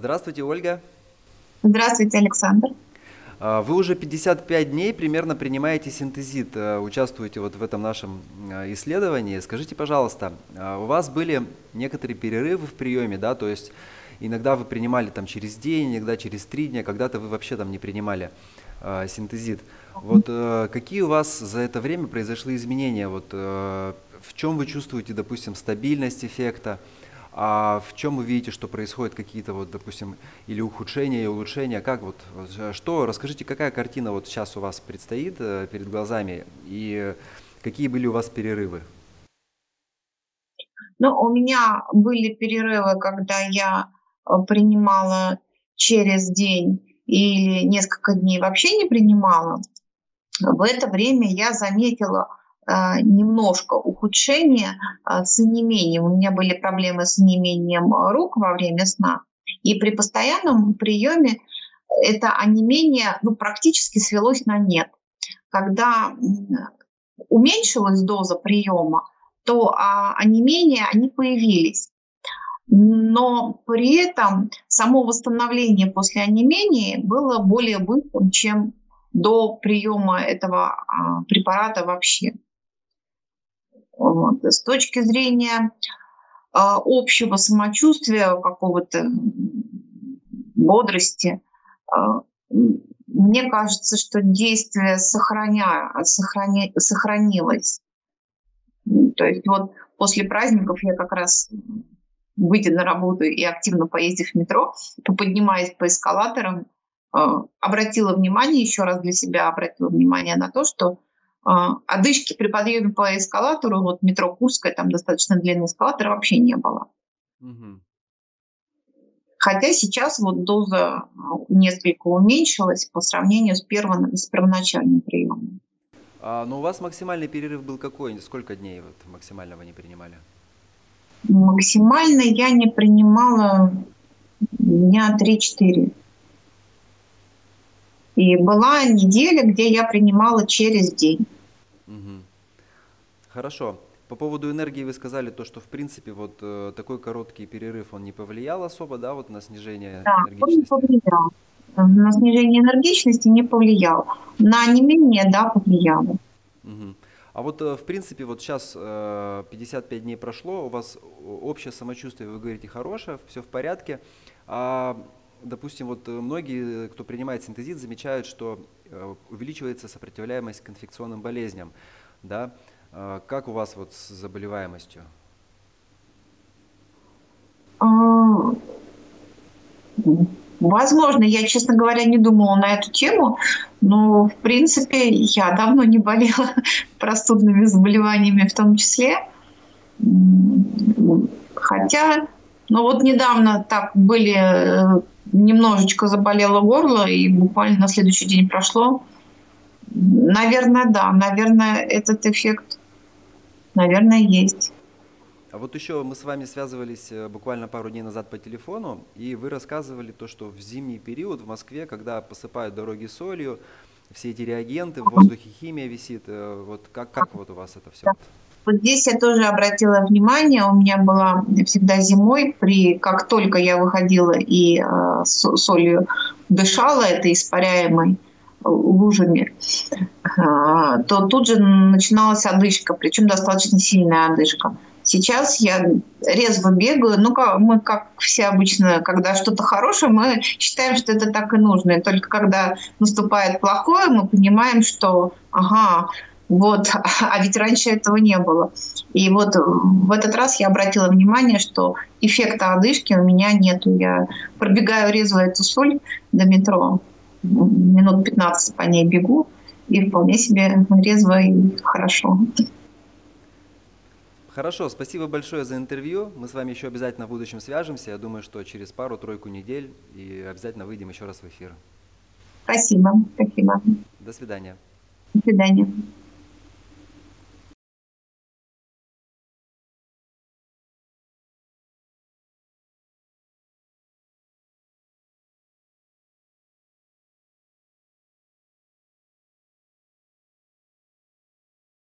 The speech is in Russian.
Здравствуйте, Ольга. Здравствуйте, Александр. А, вы уже 55 дней примерно принимаете синтезит, э, участвуете вот в этом нашем э, исследовании. Скажите, пожалуйста, а, у вас были некоторые перерывы в приеме, да, то есть иногда вы принимали там через день, иногда через три дня, когда-то вы вообще там не принимали э, синтезит. Вот э, какие у вас за это время произошли изменения? Вот э, в чем вы чувствуете, допустим, стабильность эффекта? А в чем вы видите, что происходит какие-то вот, допустим, или ухудшения, или улучшения? Как вот, что, расскажите, какая картина вот сейчас у вас предстоит э, перед глазами и какие были у вас перерывы? Ну, у меня были перерывы, когда я э, принимала через день или несколько дней вообще не принимала. В это время я заметила немножко ухудшение а, с онемением. У меня были проблемы с онемением рук во время сна. И при постоянном приеме это онемение ну, практически свелось на нет. Когда уменьшилась доза приема, то а, онемения они появились. Но при этом само восстановление после онемения было более быстрым, чем до приема этого а, препарата вообще. Вот. С точки зрения а, общего самочувствия, какого-то бодрости, а, мне кажется, что действие сохраня, сохраня, сохранилось. То есть вот после праздников я как раз выйдя на работу и активно поездив в метро, поднимаясь по эскалаторам, а, обратила внимание, еще раз для себя обратила внимание на то, что одышки при подъеме по эскалатору, вот метро Курская, там достаточно длинный эскалатор, вообще не было. Угу. Хотя сейчас вот доза а, несколько уменьшилась по сравнению с, первым, с первоначальным приемом. А, но у вас максимальный перерыв был какой? Сколько дней вот максимально вы не принимали? Максимально я не принимала дня 3-4. И была неделя, где я принимала через день. Хорошо. По поводу энергии вы сказали то, что в принципе вот э, такой короткий перерыв он не повлиял особо, да, вот на снижение да, энергичности. Он не повлиял. На снижение энергичности не повлиял. На не менее, да, повлияло. Угу. А вот э, в принципе вот сейчас 55 э, дней прошло, у вас общее самочувствие, вы говорите, хорошее, все в порядке. А допустим, вот э, многие, кто принимает синтезит, замечают, что э, увеличивается сопротивляемость к инфекционным болезням. Да? А как у вас вот с заболеваемостью? А, возможно, я, честно говоря, не думала на эту тему, но, в принципе, я давно не болела простудными заболеваниями в том числе. Хотя, ну вот недавно так были э, немножечко заболело горло, и буквально на следующий день прошло. Наверное, да. Наверное, этот эффект, наверное, есть. А вот еще мы с вами связывались э, буквально пару дней назад по телефону, и вы рассказывали то, что в зимний период в Москве, когда посыпают дороги солью, все эти реагенты, в воздухе химия висит, э, вот как, как вот у вас это все? Вот здесь я тоже обратила внимание, у меня была всегда зимой, при как только я выходила и э, солью дышала, это испаряемой лужами, э, то тут же начиналась одышка, причем достаточно сильная одышка. Сейчас я резво бегаю, ну как мы как все обычно, когда что-то хорошее, мы считаем, что это так и нужно. И только когда наступает плохое, мы понимаем, что ага, вот, а ведь раньше этого не было. И вот в этот раз я обратила внимание, что эффекта одышки у меня нету. Я пробегаю резво эту соль до метро, минут 15 по ней бегу, и вполне себе резво и хорошо. Хорошо, спасибо большое за интервью. Мы с вами еще обязательно в будущем свяжемся. Я думаю, что через пару-тройку недель и обязательно выйдем еще раз в эфир. Спасибо, спасибо. До свидания. До свидания.